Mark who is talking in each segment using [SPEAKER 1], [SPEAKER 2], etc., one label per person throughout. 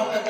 [SPEAKER 1] Father.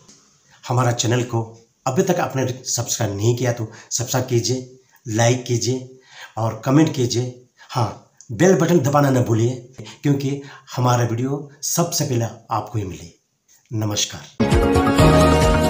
[SPEAKER 1] हमारा channel को। अभी तक आपने सब्सक्राइब नहीं किया तो सब्सक्राइब कीजिए लाइक कीजिए और कमेंट कीजिए। हाँ बेल बटन दबाना न भूलिए, क्योंकि हमारा वीडियो सबसे पहला आपको ही मिले। नमस्कार।